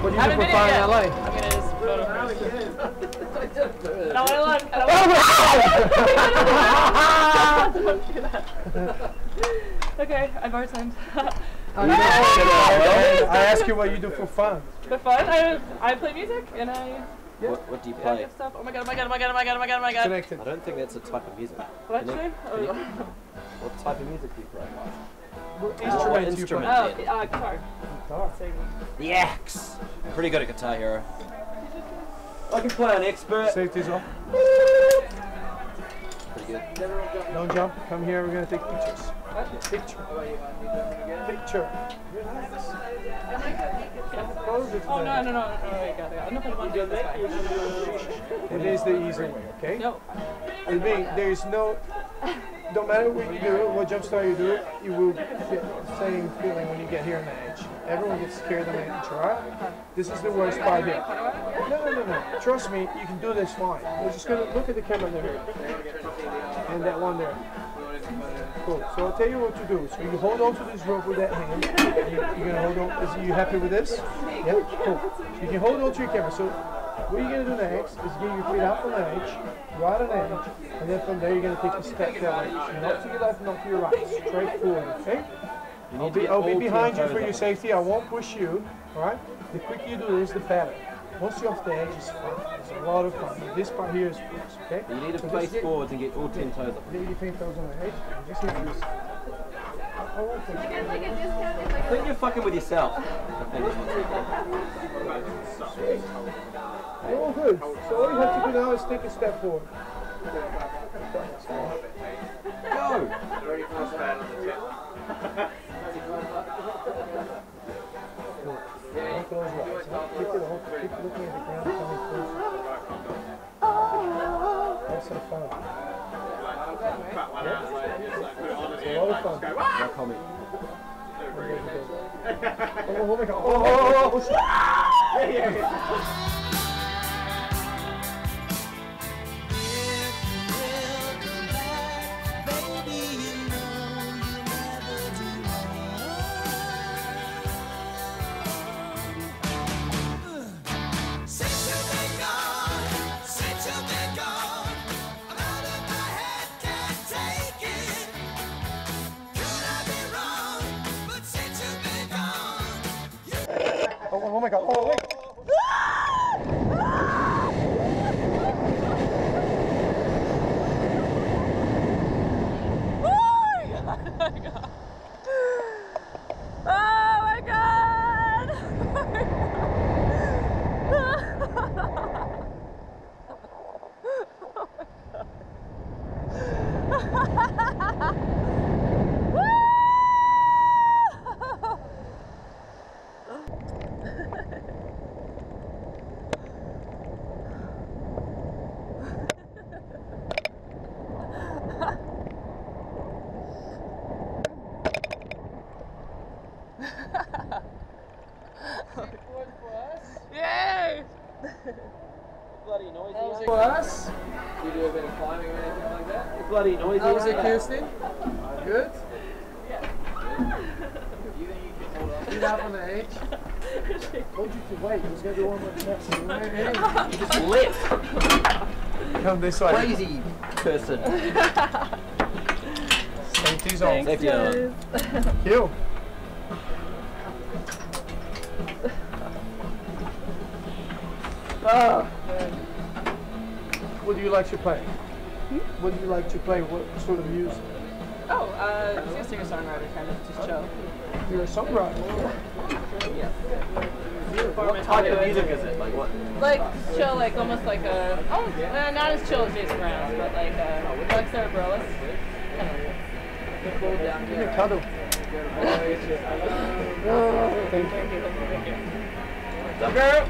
What do you do for been fun here in. LA? I'm gonna just photo first. I don't wanna look. I don't wanna Don't do that. Okay, I bartend. I ask you what you do for fun. For fun, I, I play music and I What, what do you play? give stuff. Oh my god, oh my god, oh my god, oh my god, oh my god, oh my god. Connected. I don't think that's a type of music. What Can you- name? can you- Oh, What type of music do you play? What What instrument do instrument? oh uh, guitar. Guitar. Singing. The axe. Pretty good at Guitar Hero. I can play an expert. Safety's off. Pretty good. Don't jump. Come here. We're gonna take pictures. Picture. Picture. Relax. Oh no, no, no, no, no, wait, got it. I don't know if I want to do this. It is the easy way, okay? No. I mean, there is no, no matter what you do, what jump style you do, you will get the same feeling when you get here on the edge. Everyone gets scared the edge, alright? This is the worst part here. No, no, no, no. Trust me, you can do this fine. We're just gonna look at the camera there. And that one there. Cool. So I'll tell you what to do. So you hold on to this rope with that hand. You, you're gonna hold on. Is you happy with this? Yeah. Cool. So you can hold on to your camera. So what you're gonna do next is get your feet out from the edge, right on edge, and then from there you're gonna take a step that way. Not to your left, not to your right. Straight forward. Okay. I'll be, I'll be behind you for your safety. I won't push you. All right. The quicker you do this, the better. Once you're off the edge, it's fun. It's a lot of fun. This part here is first, okay? You need to So just face forwards and get all ten toes up. Get your feet toes on the edge. and Just hit this. I won't. I think you're fucking with yourself. good. So all you have to do now is take a step forward. Go! Don't close your eyes. huh? Keep it open. Keep looking at the ground coming closer. That's so fun. It's a lot of fun. No comment. Oh, oh my god. Oh, oh, oh, oh, oh. Oh, oh Oh my god. Oh, wait. Oh my god. Bloody noisy. For eh? us, You do a bit of climbing or anything like that? Bloody noisy. how was it, Kirsten? Good? Feet out on the edge. Told you to wait. I was gonna do one more test. You went in. Just lit. Come this way. Crazy person. Safety's on. Safety on. Kill. Oh. What do you like to play? What do you like to play? What sort of music? Oh, uh, just a singer-songwriter, kind of, just chill. You're a songwriter. Yeah. What type of music is it? Like what? Like chill, like almost like a, oh, uh, not as chill as Jason Mraz, but like uh, like Sara Bareilles. Kind of. Give me a cuddle. Thank you. Up, girl?